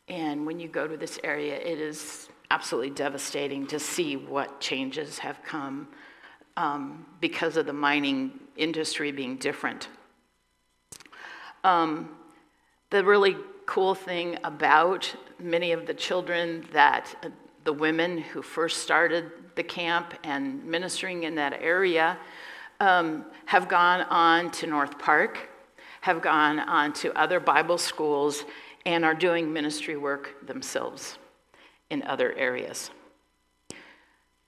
And when you go to this area, it is absolutely devastating to see what changes have come um, because of the mining industry being different. Um, the really cool thing about many of the children that uh, the women who first started the camp and ministering in that area um, have gone on to North Park, have gone on to other Bible schools, and are doing ministry work themselves in other areas.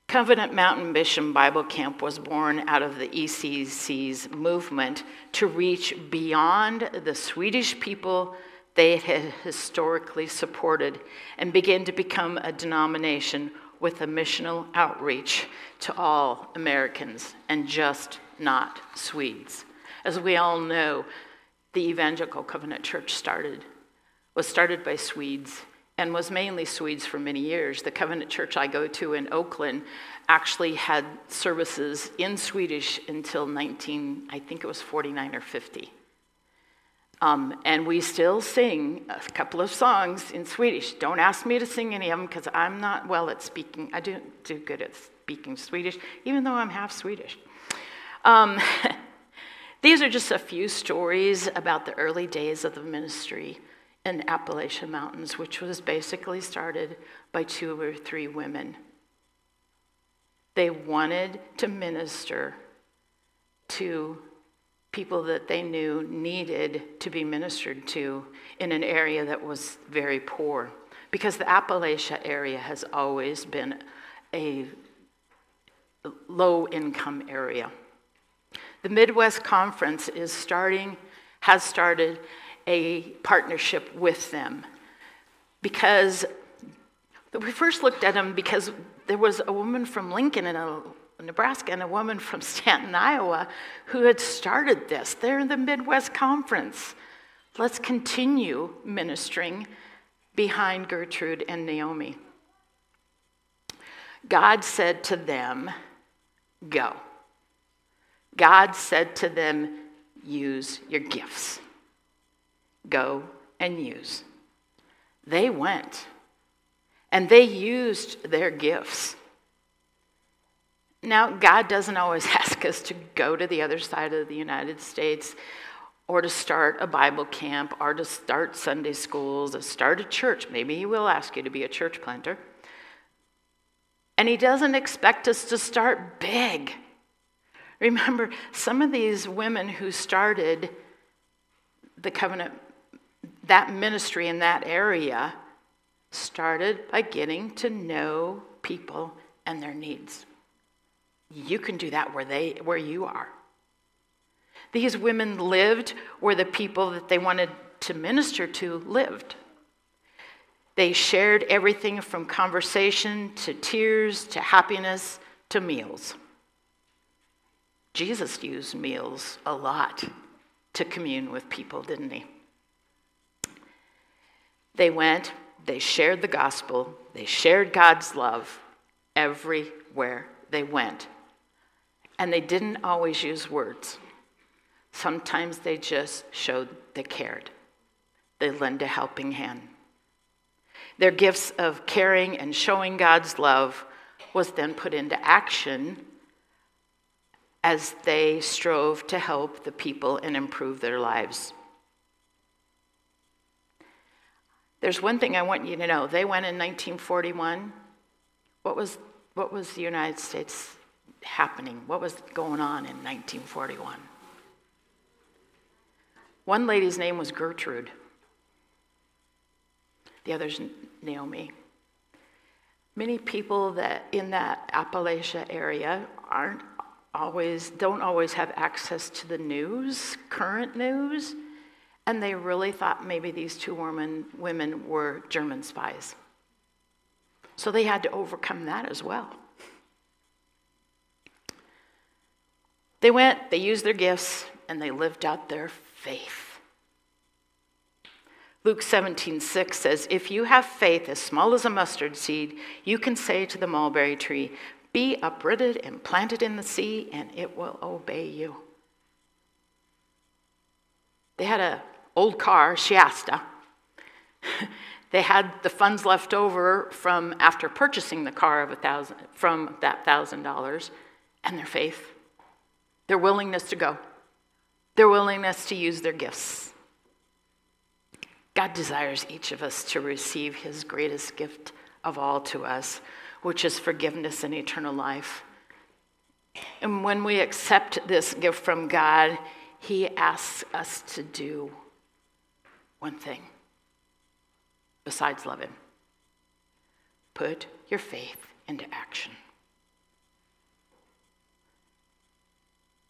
Covenant Mountain Mission Bible Camp was born out of the ECC's movement to reach beyond the Swedish people they had historically supported and begin to become a denomination with a missional outreach to all Americans and just not Swedes. As we all know, the Evangelical Covenant Church started was started by Swedes and was mainly Swedes for many years. The Covenant Church I go to in Oakland actually had services in Swedish until 19, I think it was 49 or 50. Um, and we still sing a couple of songs in Swedish. Don't ask me to sing any of them because I'm not well at speaking. I don't do good at speaking Swedish, even though I'm half Swedish. Um, <laughs> these are just a few stories about the early days of the ministry in Appalachian Mountains, which was basically started by two or three women. They wanted to minister to people that they knew needed to be ministered to in an area that was very poor. Because the Appalachia area has always been a low income area. The Midwest Conference is starting, has started a partnership with them because we first looked at them because there was a woman from Lincoln and a Nebraska and a woman from <laughs> Stanton, Iowa, who had started this. They're in the Midwest Conference. Let's continue ministering behind Gertrude and Naomi. God said to them, Go. God said to them, Use your gifts go and use. They went and they used their gifts. Now, God doesn't always <laughs> ask us to go to the other side of the United States or to start a Bible camp or to start Sunday schools, or start a church. Maybe He will ask you to be a church planter. And He doesn't expect us to start big. Remember, some of these women who started the covenant that ministry in that area started by getting to know people and their needs. You can do that where they where you are. These women lived where the people that they wanted to minister to lived. They shared everything from conversation to tears to happiness to meals. Jesus used meals a lot to commune with people, didn't he? They went, they shared the gospel, they shared God's love everywhere they went. And they didn't always use words. Sometimes they just showed they cared. They lend a helping hand. Their gifts of caring and showing God's love was then put into action as they strove to help the people and improve their lives. There's one thing I want you to know. They went in 1941. What was, what was the United States happening? What was going on in 1941? One lady's name was Gertrude, the other's Naomi. Many people that in that Appalachia area aren't always don't always have access to the news, current news, and they really thought maybe these two women women were German spies. So they had to overcome that as well. They went, they used their gifts, and they lived out their faith. Luke 17, 6 says, If you have faith as small as a mustard seed, you can say to the mulberry tree, Be uprooted and planted in the sea, and it will obey you. They had an old car, Shasta. <laughs> they had the funds left over from after purchasing the car of a thousand from that thousand dollars and their faith their willingness to go their willingness to use their gifts god desires each of us to receive his greatest gift of all to us which is forgiveness and eternal life and when we accept this gift from god he asks us to do one thing besides love Him. Put your faith into action.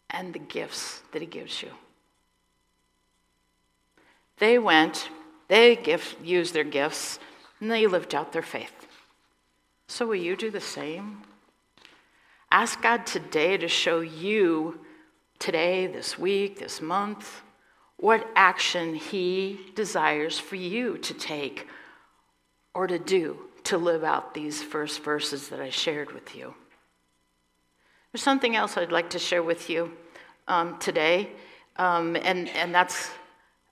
And the gifts that He gives you. They went, they used their gifts, and they lived out their faith. So, will you do the same? Ask God today to show you, today, this week, this month, what action He desires for you to take or to do to live out these first verses that I shared with you. There's something else I'd like to share with you um, today, um, and, and that's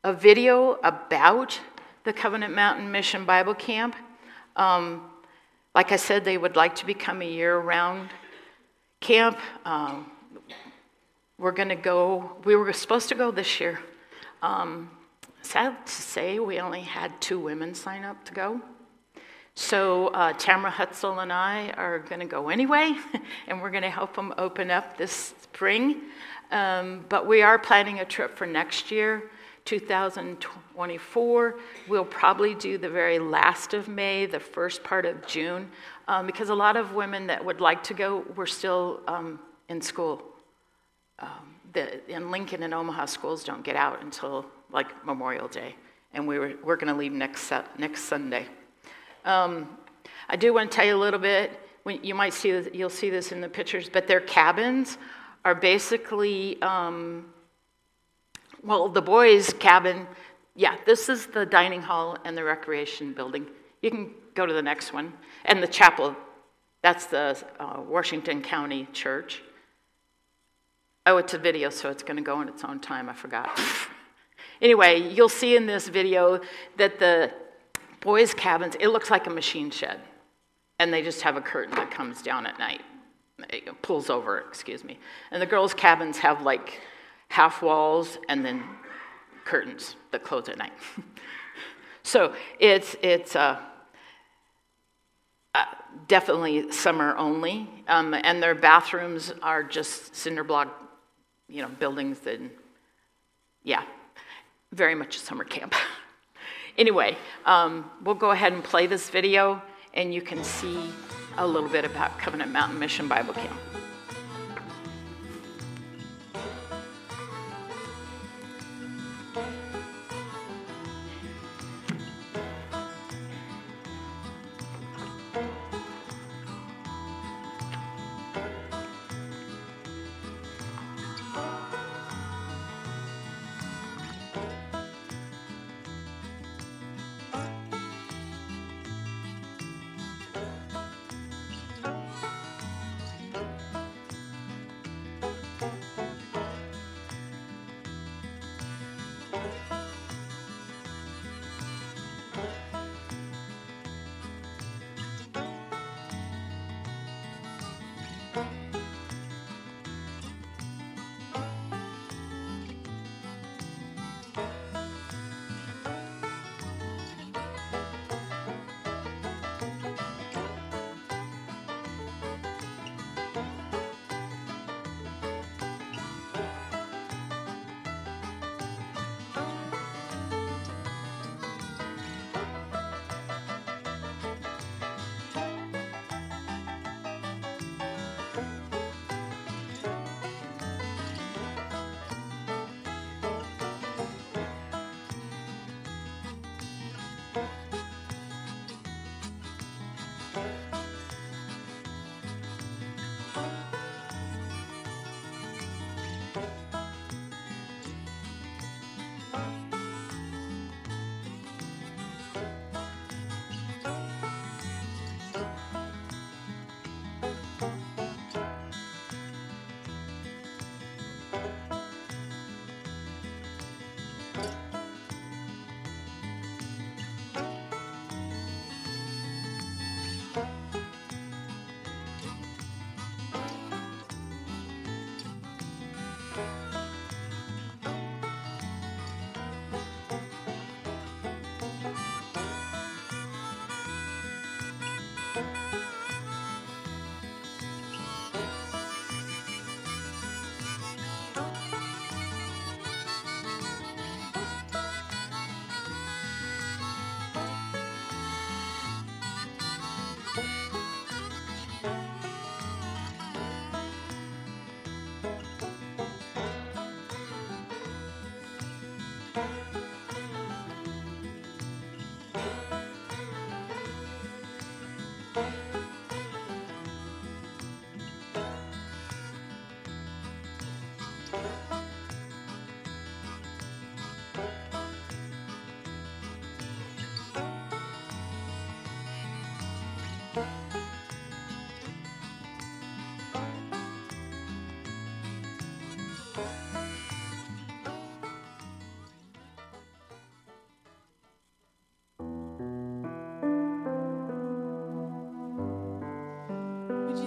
a video about the Covenant Mountain Mission Bible Camp. Um, like I said, they would like to become a year round camp. Um, we're going to go, we were supposed to go this year. Um, sad to say, we only had two women sign up to go. So uh, Tamara Hutzel and I are going to go anyway, <laughs> and we're going to help them open up this spring. Um, but we are planning a trip for next year, 2024. We'll probably do the very last of May, the first part of June, um, because a lot of women that would like to go were still um, in school. The, in Lincoln and Omaha, schools don't get out until like Memorial Day, and we were, we're going to leave next, next Sunday. Um, I do want to tell you a little bit. You might see this, you'll see this in the pictures, but their cabins are basically, um, well, the boys' cabin. Yeah, this is the dining hall and the recreation building. You can go to the next one, and the chapel. That's the uh, Washington County Church. Oh, it's a video, so it's going to go in its own time. I forgot. <laughs> anyway, you'll see in this video that the boys' cabins, it looks like a machine shed. And they just have a curtain that comes down at night, it pulls over, excuse me. And the girls' cabins have like half walls and then curtains that close at night. <laughs> so it's, it's uh, uh, definitely summer only. Um, and their bathrooms are just cinder block, you know, buildings and, yeah, very much a summer camp. <laughs> Anyway, um, we'll go ahead and play this video and you can see a little bit about Covenant Mountain Mission Bible Camp.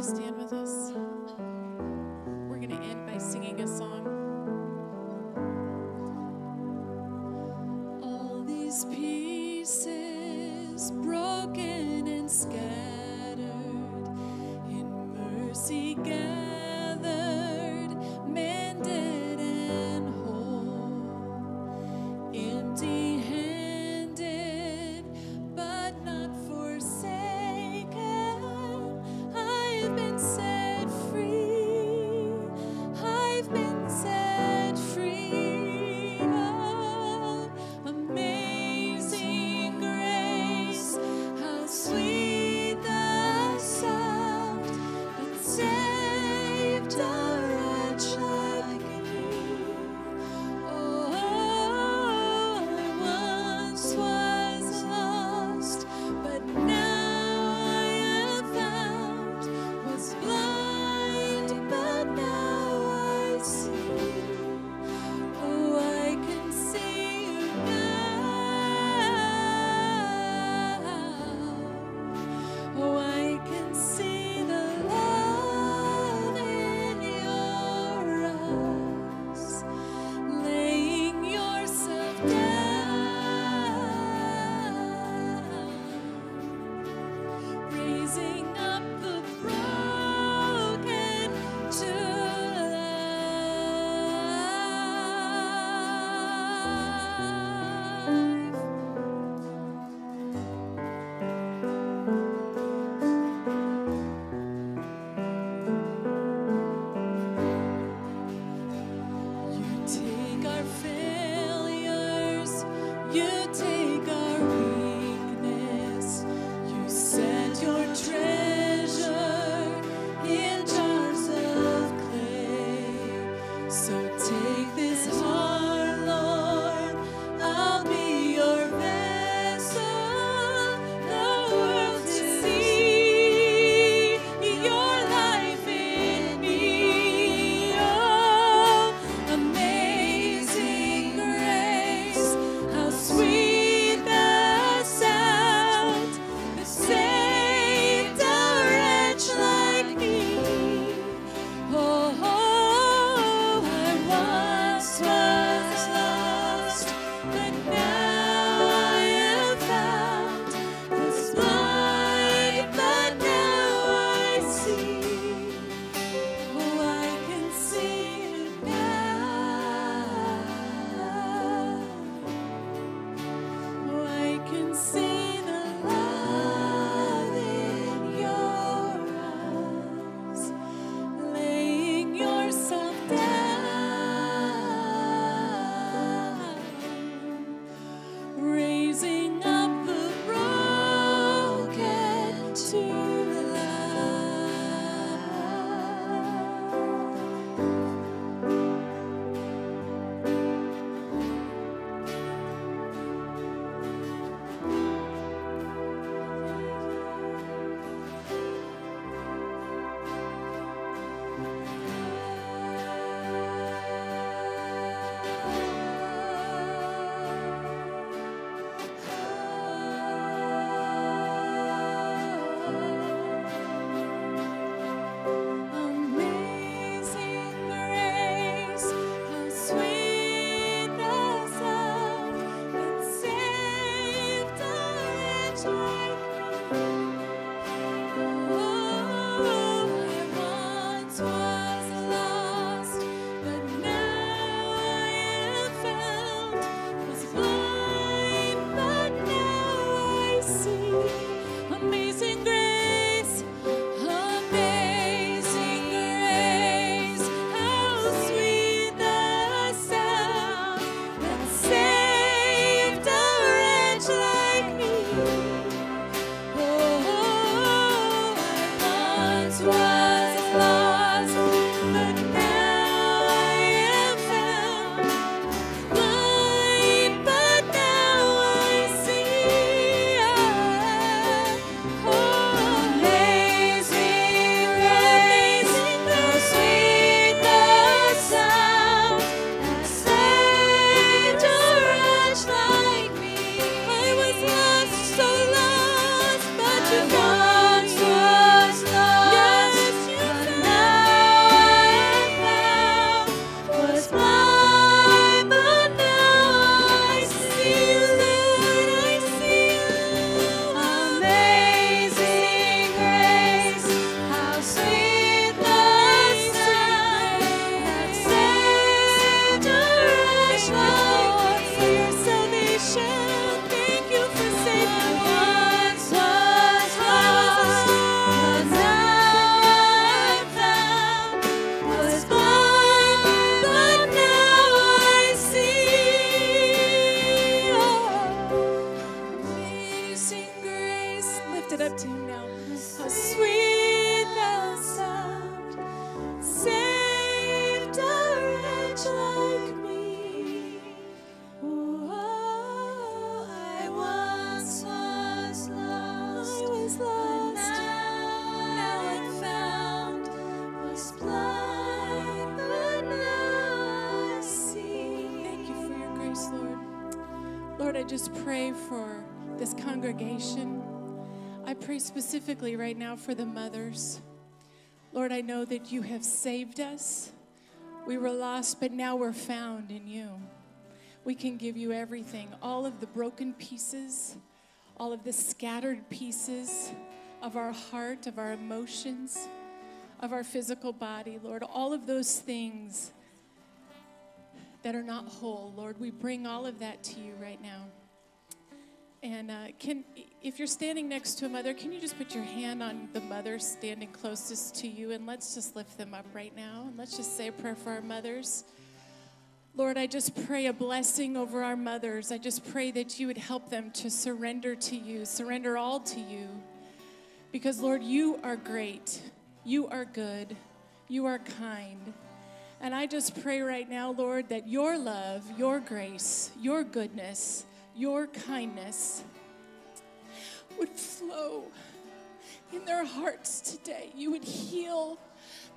You stand with us? Specifically right now for the mothers. Lord, I know that you have saved us. We were lost, but now we're found in you. We can give you everything all of the broken pieces, all of the scattered pieces of our heart, of our emotions, of our physical body, Lord, all of those things that are not whole, Lord, we bring all of that to you right now. And uh, can, if you're standing next to a mother, can you just put your hand on the mother standing closest to you and let's just lift them up right now and let's just say a prayer for our mothers. Lord, I just pray a blessing over our mothers. I just pray that you would help them to surrender to you, surrender all to you. Because, Lord, you are great, you are good, you are kind. And I just pray right now, Lord, that your love, your grace, your goodness, your kindness would flow in their hearts today. You would heal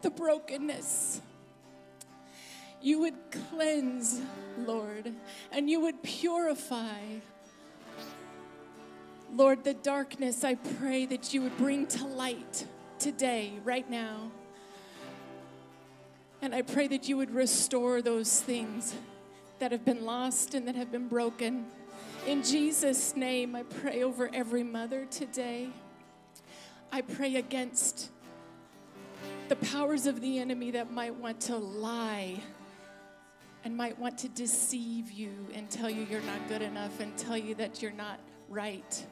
the brokenness. You would cleanse, Lord, and you would purify. Lord, the darkness, I pray that you would bring to light today, right now. And I pray that you would restore those things that have been lost and that have been broken. In Jesus' name, I pray over every mother today. I pray against the powers of the enemy that might want to lie and might want to deceive you and tell you you're not good enough and tell you that you're not right.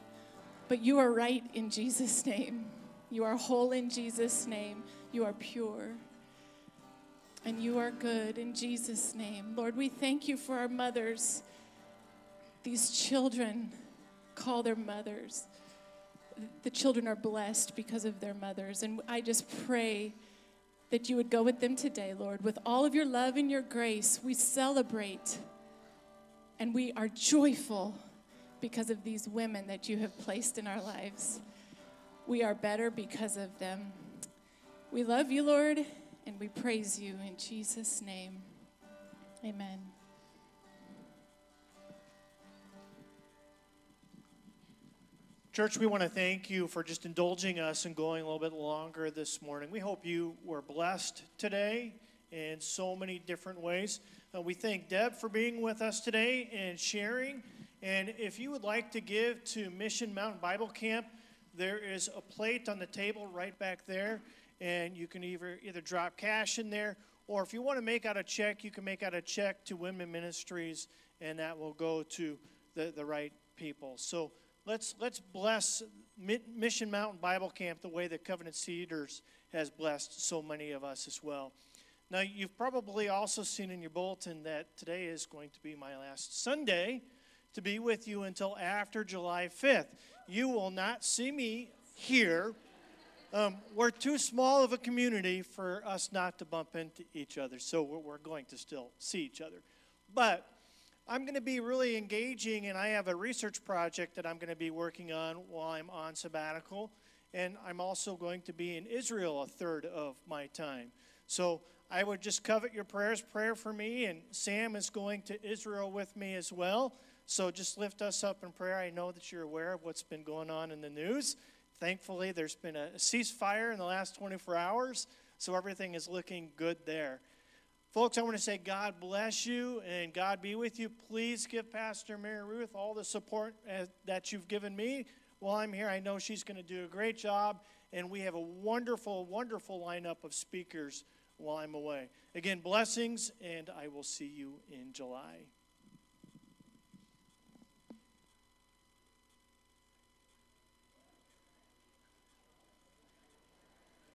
But you are right in Jesus' name. You are whole in Jesus' name. You are pure. And you are good in Jesus' name. Lord, we thank you for our mothers. These children call their mothers. The children are blessed because of their mothers. And I just pray that you would go with them today, Lord. With all of your love and your grace, we celebrate and we are joyful because of these women that you have placed in our lives. We are better because of them. We love you, Lord, and we praise you in Jesus' name. Amen. Church, we want to thank you for just indulging us and going a little bit longer this morning. We hope you were blessed today in so many different ways. Uh, we thank Deb for being with us today and sharing. And if you would like to give to Mission Mountain Bible Camp, there is a plate on the table right back there, and you can either either drop cash in there, or if you want to make out a check, you can make out a check to Women Ministries, and that will go to the, the right people. So let's let's bless Mission Mountain Bible Camp the way that Covenant Cedars has blessed so many of us as well. Now, you've probably also seen in your bulletin that today is going to be my last Sunday to be with you until after July 5th. You will not see me here. Um, we're too small of a community for us not to bump into each other, so we're, we're going to still see each other. But I'm going to be really engaging, and I have a research project that I'm going to be working on while I'm on sabbatical. And I'm also going to be in Israel a third of my time. So I would just covet your prayers, prayer for me, and Sam is going to Israel with me as well. So just lift us up in prayer. I know that you're aware of what's been going on in the news. Thankfully, there's been a ceasefire in the last 24 hours, so everything is looking good there. Folks, I want to say God bless you and God be with you. Please give Pastor Mary Ruth all the support uh, that you've given me while I'm here. I know she's going to do a great job, and we have a wonderful, wonderful lineup of speakers while I'm away. Again, blessings, and I will see you in July.